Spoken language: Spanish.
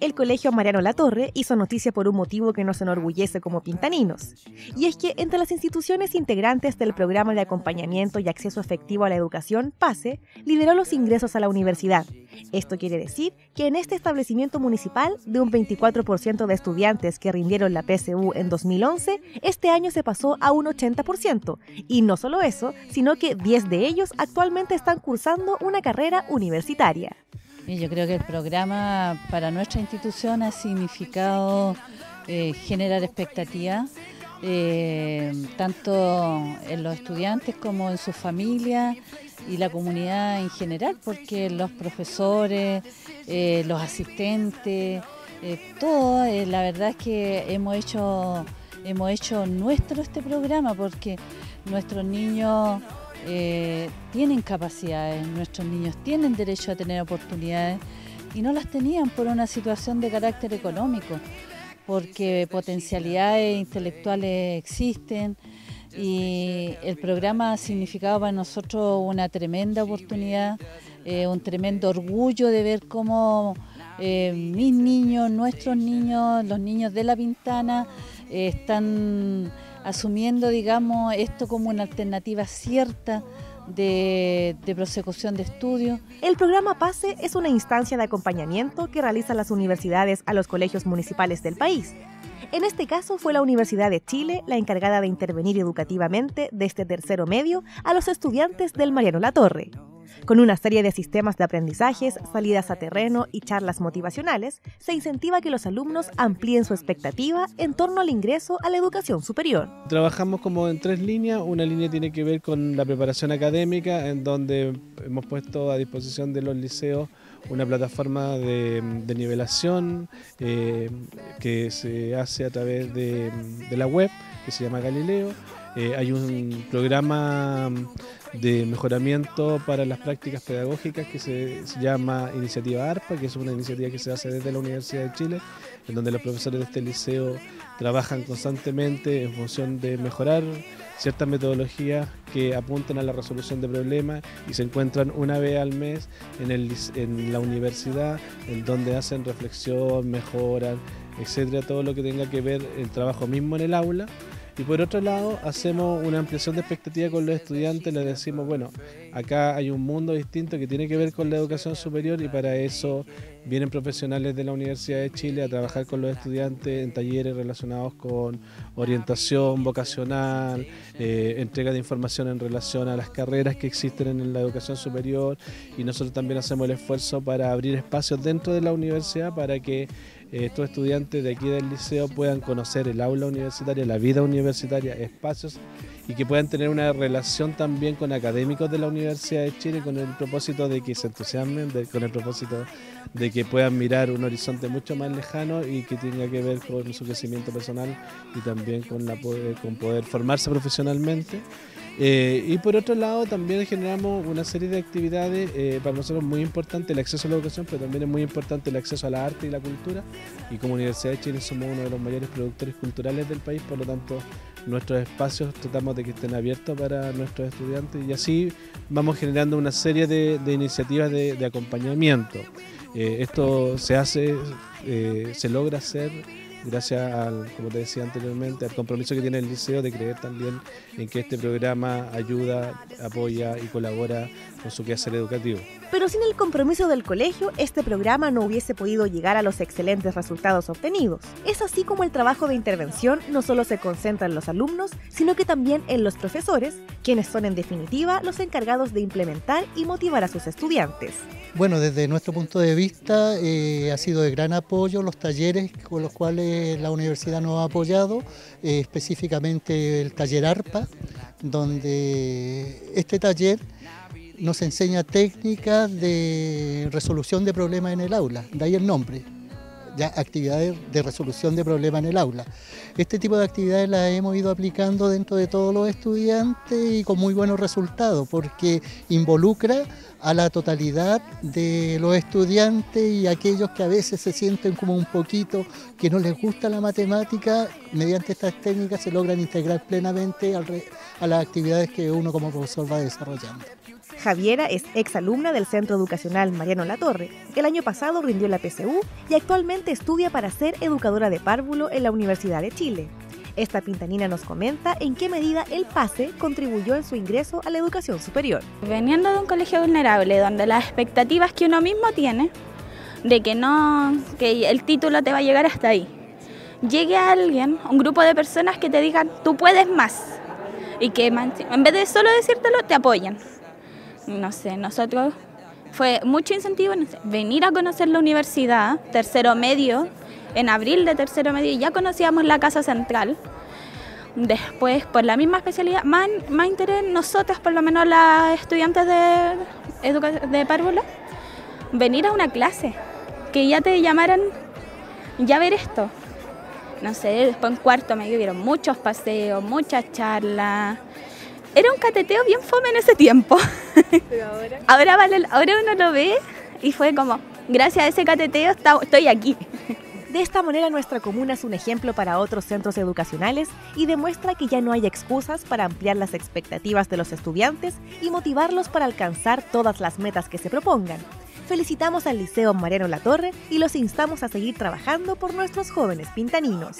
el Colegio Mariano Latorre hizo noticia por un motivo que nos enorgullece como pintaninos. Y es que entre las instituciones integrantes del programa de acompañamiento y acceso efectivo a la educación, PASE, lideró los ingresos a la universidad. Esto quiere decir que en este establecimiento municipal, de un 24% de estudiantes que rindieron la PSU en 2011, este año se pasó a un 80%. Y no solo eso, sino que 10 de ellos actualmente están cursando una carrera universitaria. Yo creo que el programa para nuestra institución ha significado eh, generar expectativas, eh, tanto en los estudiantes como en sus familias y la comunidad en general, porque los profesores, eh, los asistentes, todo, la verdad es que hemos hecho, hemos hecho nuestro este programa, porque nuestros niños eh, tienen capacidades, nuestros niños tienen derecho a tener oportunidades y no las tenían por una situación de carácter económico, porque potencialidades intelectuales existen y el programa ha significado para nosotros una tremenda oportunidad, eh, un tremendo orgullo de ver cómo eh, mis niños, nuestros niños, los niños de La Pintana están asumiendo, digamos, esto como una alternativa cierta de, prosecución de estudios. El programa PASE es una instancia de acompañamiento que realizan las universidades a los colegios municipales del país. En este caso fue la Universidad de Chile la encargada de intervenir educativamente de este tercero medio a los estudiantes del Mariano Latorre. Con una serie de sistemas de aprendizajes, salidas a terreno y charlas motivacionales, se incentiva que los alumnos amplíen su expectativa en torno al ingreso a la educación superior. Trabajamos como en tres líneas. Una línea tiene que ver con la preparación académica, en donde hemos puesto a disposición de los liceos una plataforma de, nivelación eh, que se hace a través de, la web, que se llama Galileo. Eh, hay un programa de mejoramiento para las prácticas pedagógicas que se, llama Iniciativa ARPA, que es una iniciativa que se hace desde la Universidad de Chile, en donde los profesores de este liceo trabajan constantemente en función de mejorar ciertas metodologías que apuntan a la resolución de problemas y se encuentran una vez al mes en, el, en la universidad, en donde hacen reflexión, mejoran, etcétera, todo lo que tenga que ver el trabajo mismo en el aula y por otro lado, hacemos una ampliación de expectativa con los estudiantes, les decimos, bueno, acá hay un mundo distinto que tiene que ver con la educación superior y para eso vienen profesionales de la Universidad de Chile a trabajar con los estudiantes en talleres relacionados con orientación vocacional, eh, entrega de información en relación a las carreras que existen en la educación superior. Y nosotros también hacemos el esfuerzo para abrir espacios dentro de la universidad para que estos estudiantes de aquí del liceo puedan conocer el aula universitaria, la vida universitaria, espacios y que puedan tener una relación también con académicos de la Universidad de Chile con el propósito de que se entusiasmen, con el propósito de que puedan mirar un horizonte mucho más lejano y que tenga que ver con su crecimiento personal y también con, la, con poder formarse profesionalmente. Eh, y por otro lado, también generamos una serie de actividades, eh, para nosotros muy importante el acceso a la educación, pero también es muy importante el acceso a la arte y la cultura. Y como Universidad de Chile somos uno de los mayores productores culturales del país, por lo tanto nuestros espacios tratamos de que estén abiertos para nuestros estudiantes y así vamos generando una serie de, iniciativas de, acompañamiento. Eh, esto se hace, se logra hacer gracias al, como te decía anteriormente, al compromiso que tiene el liceo de creer también en que este programa ayuda, apoya y colabora con su quehacer educativo. Pero sin el compromiso del colegio, este programa no hubiese podido llegar a los excelentes resultados obtenidos. Es así como el trabajo de intervención no solo se concentra en los alumnos, sino que también en los profesores, quienes son en definitiva los encargados de implementar y motivar a sus estudiantes. Bueno, desde nuestro punto de vista eh, ha sido de gran apoyo los talleres con los cuales la universidad nos ha apoyado, eh, específicamente el taller ARPA, donde este taller nos enseña técnicas de resolución de problemas en el aula, de ahí el nombre, ya actividades de resolución de problemas en el aula. Este tipo de actividades las hemos ido aplicando dentro de todos los estudiantes y con muy buenos resultados, porque involucra a la totalidad de los estudiantes y aquellos que a veces se sienten como un poquito que no les gusta la matemática, mediante estas técnicas se logran integrar plenamente a las actividades que uno como profesor va desarrollando. Javiera es exalumna del Centro Educacional Mariano Latorre. El año pasado rindió la PSU y actualmente estudia para ser educadora de párvulo en la Universidad de Chile. Esta pintanina nos comenta en qué medida el PASE contribuyó en su ingreso a la educación superior. Veniendo de un colegio vulnerable, donde las expectativas que uno mismo tiene, de que no, que el título te va a llegar hasta ahí, llegue a alguien, un grupo de personas que te digan, tú puedes más, y que en vez de solo decírtelo, te apoyan. No sé, nosotros fue mucho incentivo venir a conocer la universidad, tercero medio, en abril de tercero medio ya conocíamos la casa central. Después, por la misma especialidad, más, más interés nosotras, por lo menos las estudiantes de, de párvulo, venir a una clase, que ya te llamaran, ya ver esto. No sé, después en cuarto medio vieron muchos paseos, muchas charlas. Era un cateteo bien fome en ese tiempo. Pero ahora. ahora, vale, ahora uno lo ve y fue como, gracias a ese cateteo estoy aquí. De esta manera nuestra comuna es un ejemplo para otros centros educacionales y demuestra que ya no hay excusas para ampliar las expectativas de los estudiantes y motivarlos para alcanzar todas las metas que se propongan. Felicitamos al Liceo Mariano Latorre y los instamos a seguir trabajando por nuestros jóvenes pintaninos.